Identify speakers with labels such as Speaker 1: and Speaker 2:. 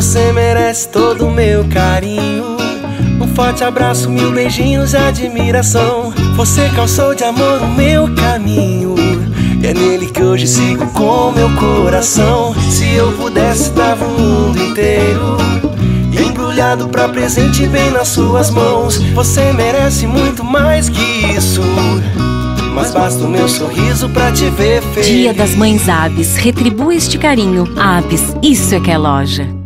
Speaker 1: Você merece todo o meu carinho. Um forte abraço, mil beijinhos e admiração. Você calçou de amor o meu caminho. E é nele que hoje sigo com meu coração. Se eu pudesse, dava o mundo inteiro. Embrulhado pra presente bem nas suas mãos. Você merece muito mais que isso. Mas basta o meu sorriso pra te ver feliz.
Speaker 2: Dia das Mães Aves. Retribua este carinho. Aves, isso é que é loja.